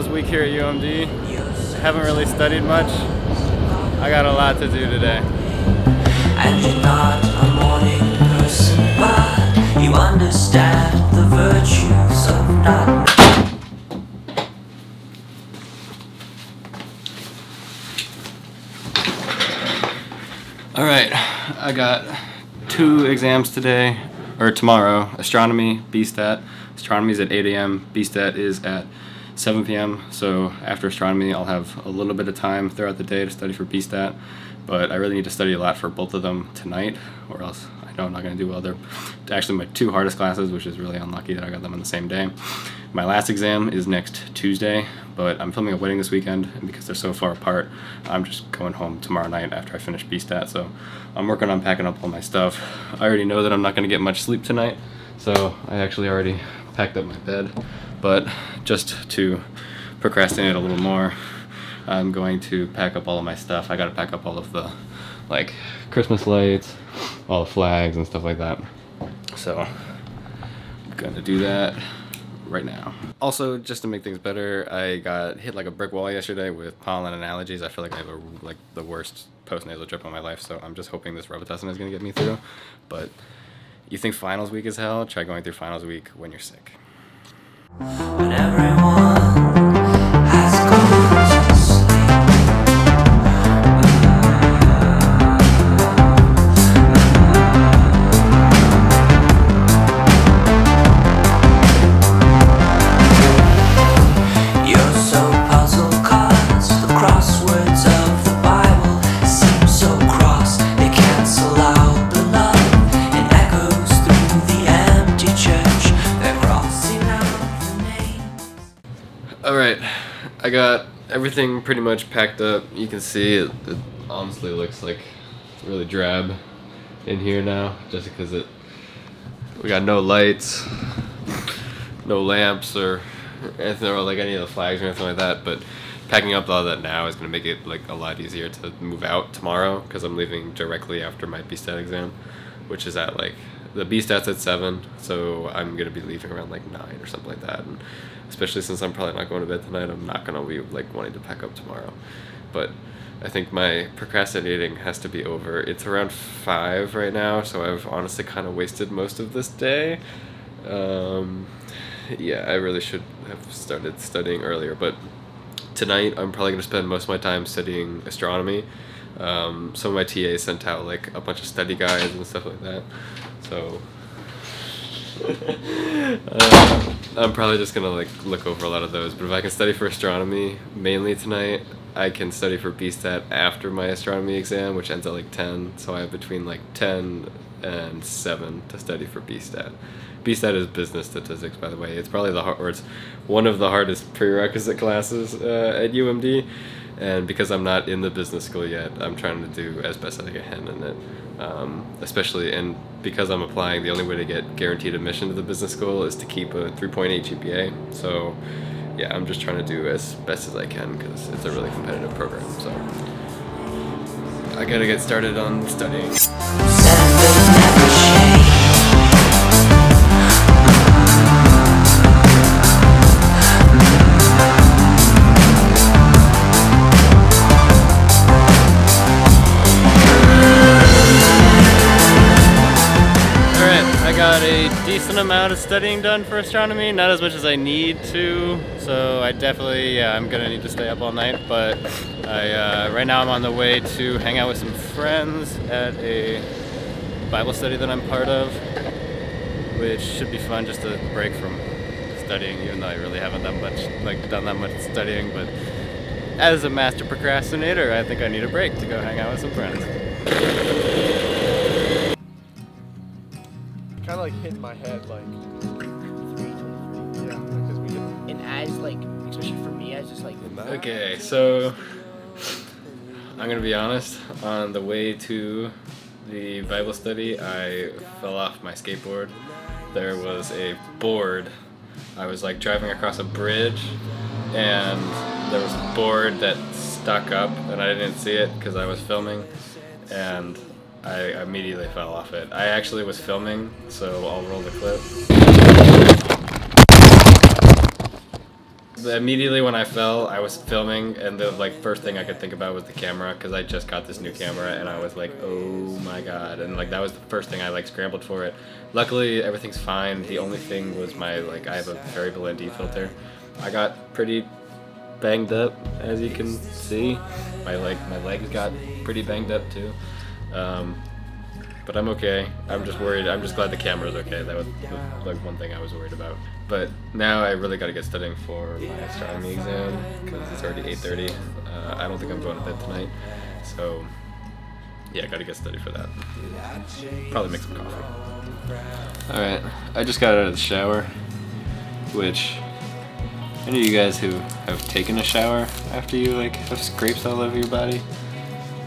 finals week here at UMD. Haven't really studied much. I got a lot to do today. And you're not a morning person, but you understand the virtues of not. All right, I got two exams today, or tomorrow, astronomy, BStat. Astronomy is at 8 a.m., BStat is at 7 p.m. So after astronomy, I'll have a little bit of time throughout the day to study for BStat, but I really need to study a lot for both of them tonight, or else I know I'm not going to do well. They're actually my two hardest classes, which is really unlucky that I got them on the same day. My last exam is next Tuesday, but I'm filming a wedding this weekend, and because they're so far apart, I'm just going home tomorrow night after I finish BStat. So I'm working on packing up all my stuff. I already know that I'm not going to get much sleep tonight, so I actually already packed up my bed. But just to procrastinate a little more, I'm going to pack up all of my stuff. I got to pack up all of the like Christmas lights, all the flags and stuff like that. So I'm gonna do that right now. Also, just to make things better, I got hit like a brick wall yesterday with pollen and allergies. I feel like I have a, like the worst post-nasal drip of my life, so I'm just hoping this Robitussin is gonna get me through. But you think finals week is hell? Try going through finals week when you're sick. When I got everything pretty much packed up. You can see it, it honestly looks like really drab in here now, just because it we got no lights, no lamps or anything or like any of the flags or anything like that. But packing up all that now is gonna make it like a lot easier to move out tomorrow because I'm leaving directly after my BStat exam, which is at like the BStat's at seven, so I'm gonna be leaving around like nine or something like that. And especially since I'm probably not going to bed tonight, I'm not gonna be like wanting to pack up tomorrow. But I think my procrastinating has to be over. It's around five right now, so I've honestly kind of wasted most of this day. Um, yeah, I really should have started studying earlier, but tonight I'm probably going to spend most of my time studying astronomy. Um, some of my TAs sent out like a bunch of study guides and stuff like that, so I'm probably just gonna like look over a lot of those. But if I can study for astronomy mainly tonight, I can study for BStat after my astronomy exam, which ends at like 10. So I have between like 10 and 7 to study for BStat. BStat is business statistics, by the way. It's probably the hard, or it's one of the hardest prerequisite classes uh, at UMD. And because I'm not in the business school yet, I'm trying to do as best as I can in it. Um, especially, and because I'm applying, the only way to get guaranteed admission to the business school is to keep a 3.8 GPA. So, yeah, I'm just trying to do as best as I can because it's a really competitive program. So, I gotta get started on studying. Amount of studying done for astronomy, not as much as I need to, so I definitely, yeah, I'm gonna need to stay up all night, but I, uh, right now I'm on the way to hang out with some friends at a Bible study that I'm part of, which should be fun just to break from studying, even though I really haven't done much, like, done that much studying, but as a master procrastinator, I think I need a break to go hang out with some friends. Of like hit my head like yeah because we get and as like especially for me as just like Okay, so I'm gonna be honest. On the way to the Bible study, I fell off my skateboard. There was a board. I was like driving across a bridge, and there was a board that stuck up, and I didn't see it because I was filming, and I immediately fell off it. I actually was filming, so I'll roll the clip. immediately when I fell, I was filming, and the like first thing I could think about was the camera because I just got this new camera, and I was like, oh my god, and like that was the first thing I like scrambled for it. Luckily, everything's fine. The only thing was my like I have a variable ND filter. I got pretty banged up, as you can see. My like my legs got pretty banged up too. Um, but I'm okay. I'm just worried. I'm just glad the camera's okay. That was the, like one thing I was worried about. But now I really got to get studying for my astronomy exam because it's already 8:30. Uh, I don't think I'm going to bed tonight, so yeah, got to get study for that. Probably make some coffee. All right, I just got out of the shower, which any of you guys who have taken a shower after you like have scrapes all over your body,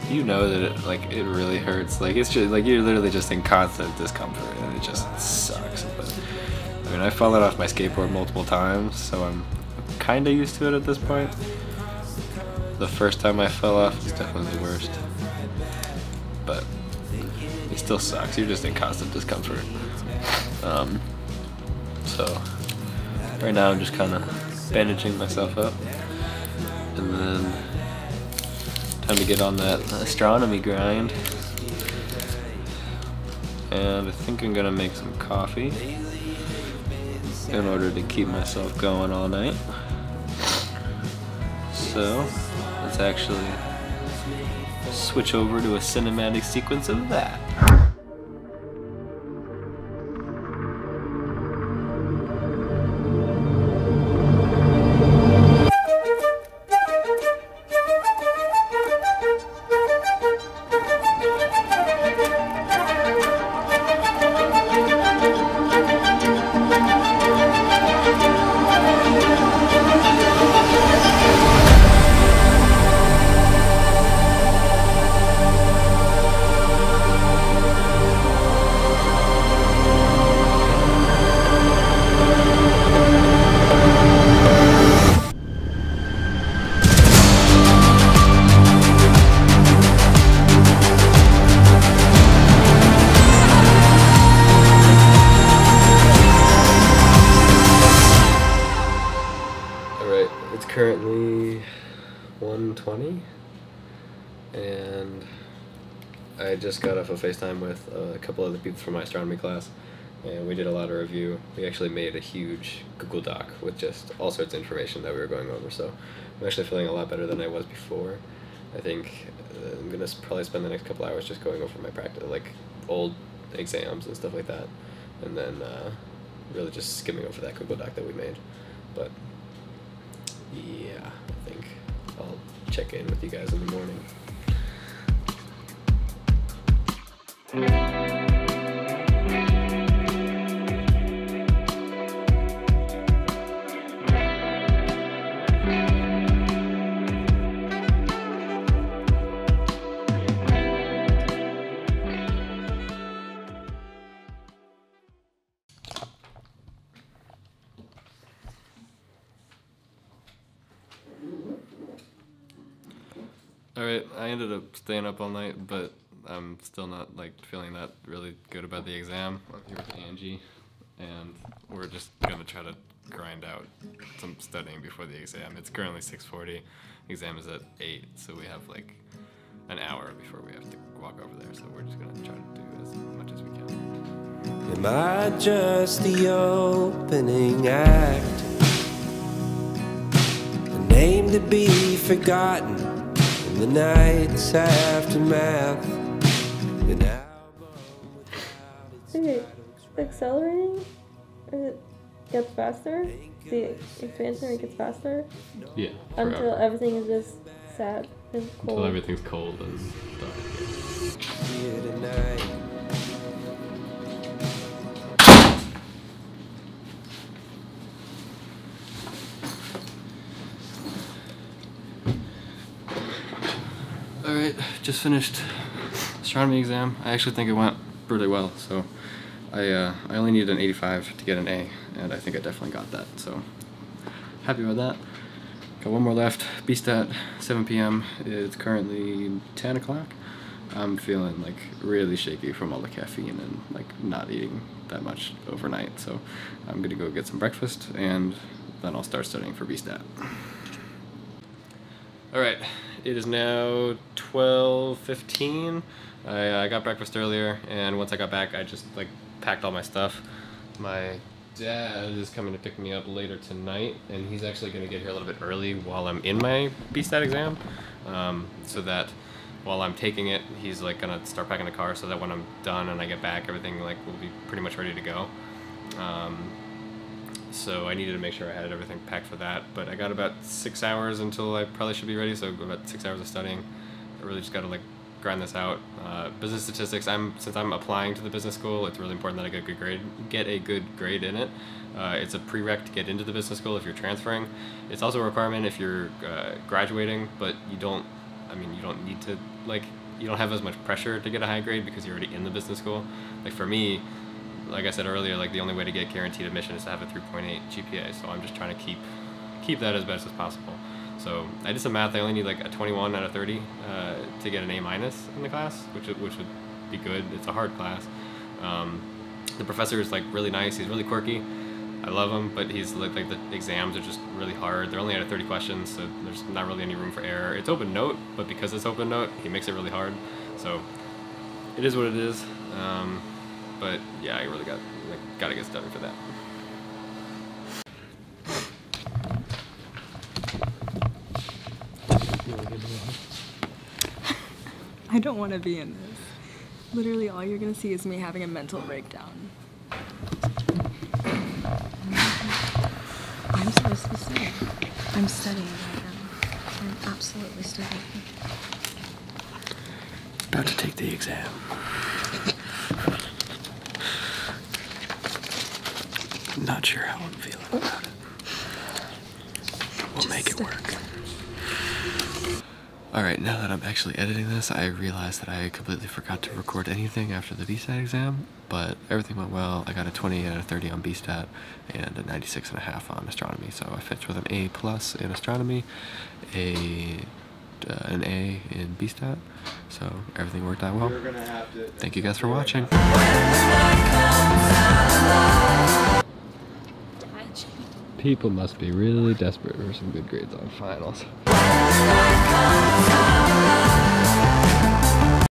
you know that it like it really hurts. Like it's just like you're literally just in constant discomfort and it just sucks. But I mean I've fallen off my skateboard multiple times, so I'm kinda used to it at this point. The first time I fell off was definitely the worst. But it still sucks. You're just in constant discomfort. Um, so right now I'm just kind of bandaging myself up, and then time to get on that astronomy grind. And I think I'm gonna make some coffee in order to keep myself going all night. So let's actually switch over to a cinematic sequence of that. I just got off a FaceTime with a couple other people from my astronomy class and we did a lot of review. We actually made a huge Google Doc with just all sorts of information that we were going over, so I'm actually feeling a lot better than I was before. I think uh, I'm gonna probably spend the next couple hours just going over my practice, like old exams and stuff like that, and then uh, really just skimming over that Google Doc that we made. But yeah, I think I'll check in with you guys in the morning. All right, I ended up staying up all night, but I'm still not like feeling that really good about the exam. I'm here with Angie, and we're just gonna try to grind out some studying before the exam. It's currently 6:40. Exam is at eight, so we have like an hour before we have to walk over there. So we're just gonna try to do as much as we can. Am I just the opening act? A name to be forgotten in the night's aftermath. An album Is it accelerating? Or it gets faster? The expansion rate gets faster Yeah. until everything is just sad and cold. until everything's cold and dark. here tonight. All right, just finished astronomy exam. I actually think it went really well. So I uh, I only needed an 85 to get an A, and I think I definitely got that. So happy with that. Got one more left. BStat 7 p.m. It's currently 10 o'clock. I'm feeling like really shaky from all the caffeine and like not eating that much overnight. So I'm gonna go get some breakfast and then I'll start studying for BSTAT. All right, it is now 12:15. I, I got breakfast earlier, and once I got back, I just like packed all my stuff. My dad is coming to pick me up later tonight, and he's actually going to get here a little bit early while I'm in my BSTAT exam, um, so that while I'm taking it, he's like gonna start packing the car, so that when I'm done and I get back, everything like will be pretty much ready to go. Um, so I needed to make sure I had everything packed for that. But I got about six hours until I probably should be ready. So about six hours of studying. I really just got to like grind this out. Uh, business statistics. I'm since I'm applying to the business school, it's really important that I get a good grade. Get a good grade in it. Uh, it's a prereq to get into the business school if you're transferring. It's also a requirement if you're uh, graduating, but you don't. I mean, you don't need to like. You don't have as much pressure to get a high grade because you're already in the business school. Like for me, like I said earlier, like the only way to get guaranteed admission is to have a 3.8 GPA. So I'm just trying to keep keep that as best as possible. So I did some math. I only need like a 21 out of 30 uh, to get an A minus in the class, which which would be good. It's a hard class. Um, the professor is like really nice. He's really quirky. I love him, but he's like, like the exams are just really hard. They're only out of 30 questions, so there's not really any room for error. It's open note, but because it's open note, he makes it really hard. So it is what it is. Um, but yeah, I really got like, gotta get studying for that. I don't want to be in this. Literally, all you're gonna see is me having a mental breakdown. I'm supposed to be studying. I'm studying right now. I'm absolutely studying. About to take the exam. Not sure how I'm feeling about it. We'll make it work. Alright, now that I'm actually editing this, I realized that I completely forgot to record anything after the BSTAT exam, but everything went well. I got a 20 out of 30 on BSTAT and a 96 and a half on astronomy, so I finished with an A plus in astronomy, a uh, an A in BSTAT, so everything worked out well. Thank you guys for watching. People must be really desperate for some good grades on finals. The night comes